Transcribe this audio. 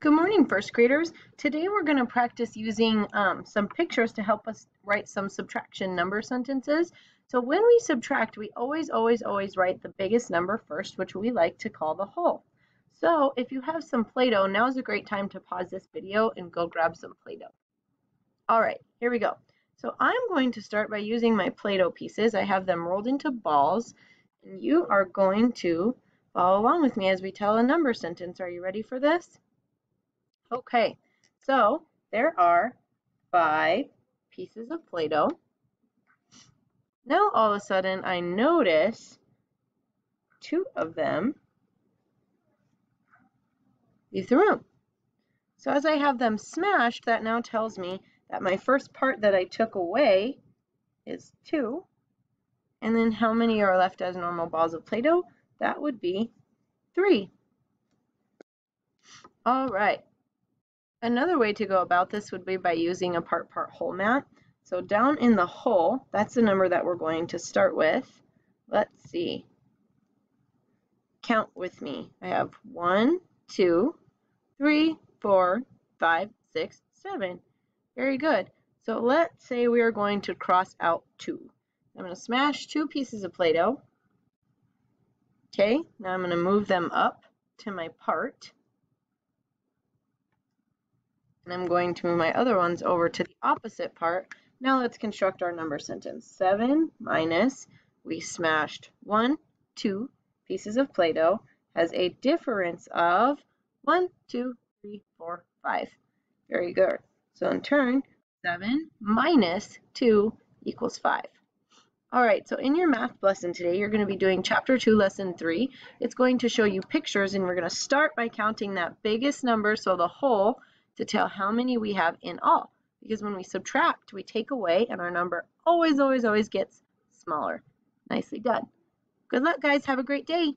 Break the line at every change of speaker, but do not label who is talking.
Good morning, first graders. Today we're going to practice using um, some pictures to help us write some subtraction number sentences. So when we subtract, we always, always, always write the biggest number first, which we like to call the whole. So if you have some Play-Doh, now is a great time to pause this video and go grab some Play-Doh. All right, here we go. So I'm going to start by using my Play-Doh pieces. I have them rolled into balls, and you are going to follow along with me as we tell a number sentence. Are you ready for this? Okay, so there are five pieces of Play-Doh. Now all of a sudden I notice two of them leave the room. So as I have them smashed, that now tells me that my first part that I took away is two. And then how many are left as normal balls of Play-Doh? That would be three. All right. Another way to go about this would be by using a part-part whole mat. So down in the whole, that's the number that we're going to start with. Let's see. Count with me. I have one, two, three, four, five, six, seven. Very good. So let's say we are going to cross out two. I'm going to smash two pieces of Play-Doh. Okay, now I'm going to move them up to my part and I'm going to move my other ones over to the opposite part. Now let's construct our number sentence. 7 minus, we smashed 1, 2 pieces of Play-Doh, has a difference of 1, 2, 3, 4, 5. Very good. So in turn, 7 minus 2 equals 5. All right, so in your math lesson today, you're going to be doing chapter 2, lesson 3. It's going to show you pictures, and we're going to start by counting that biggest number, so the whole, to tell how many we have in all. Because when we subtract, we take away and our number always, always, always gets smaller. Nicely done. Good luck, guys. Have a great day.